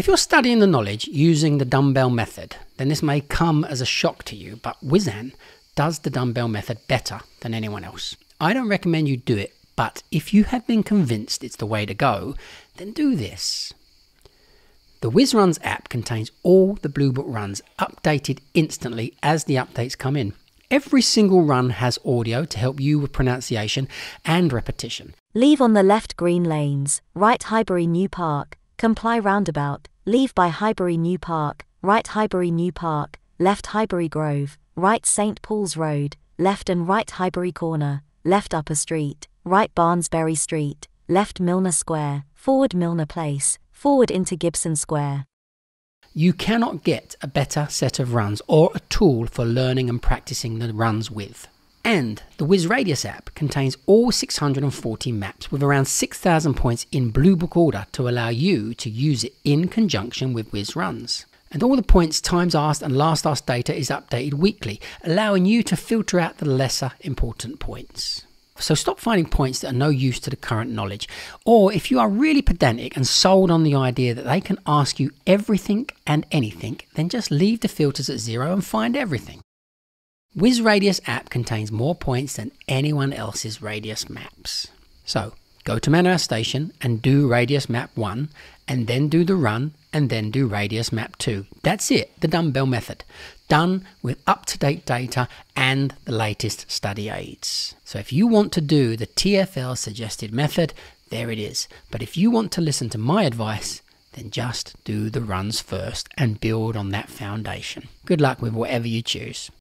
If you're studying the knowledge using the dumbbell method, then this may come as a shock to you, but WizAnn does the dumbbell method better than anyone else. I don't recommend you do it, but if you have been convinced it's the way to go, then do this. The WizRuns app contains all the Blue Book runs updated instantly as the updates come in. Every single run has audio to help you with pronunciation and repetition. Leave on the left green lanes, right Highbury New Park, comply roundabout, leave by Highbury New Park, right Highbury New Park, left Highbury Grove, right St Paul's Road, left and right Highbury Corner, left Upper Street, right Barnsbury Street, left Milner Square, forward Milner Place, forward into Gibson Square. You cannot get a better set of runs or a tool for learning and practicing the runs with. And the Whiz Radius app contains all 640 maps with around 6,000 points in Blue Book order to allow you to use it in conjunction with Whiz Runs. And all the points, times asked, and last asked data is updated weekly, allowing you to filter out the lesser important points. So stop finding points that are no use to the current knowledge. Or if you are really pedantic and sold on the idea that they can ask you everything and anything, then just leave the filters at zero and find everything. Whiz Radius app contains more points than anyone else's radius maps. So go to Manor Station and do radius map 1 and then do the run and then do radius map 2. That's it, the dumbbell method. Done with up to date data and the latest study aids. So if you want to do the TFL suggested method, there it is. But if you want to listen to my advice, then just do the runs first and build on that foundation. Good luck with whatever you choose.